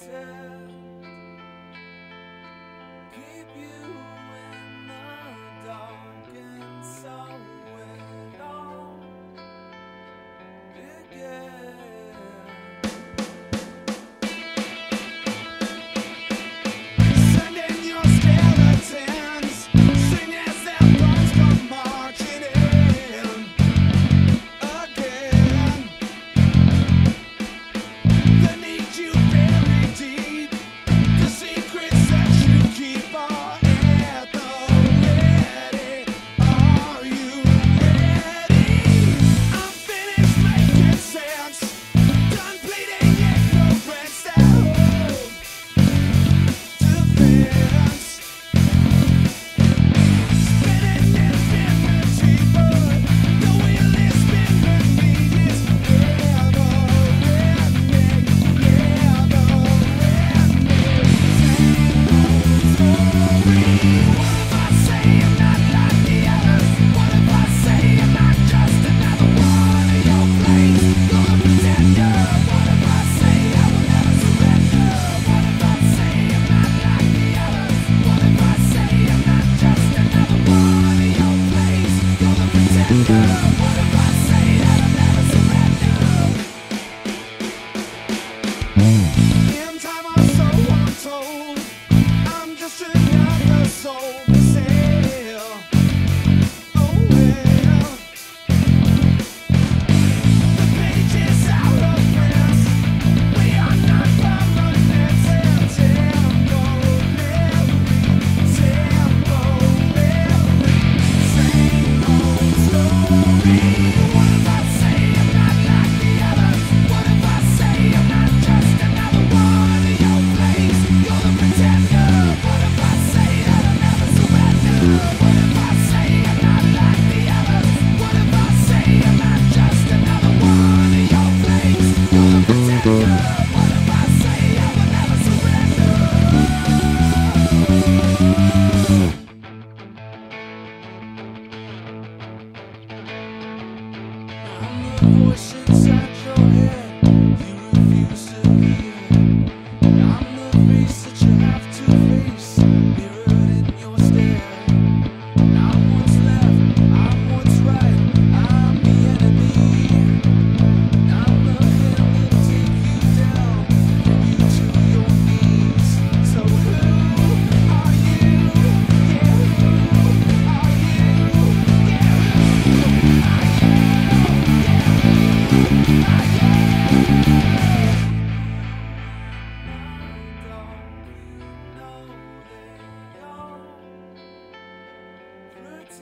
protect, Thank you. The pretender. Deus.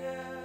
yeah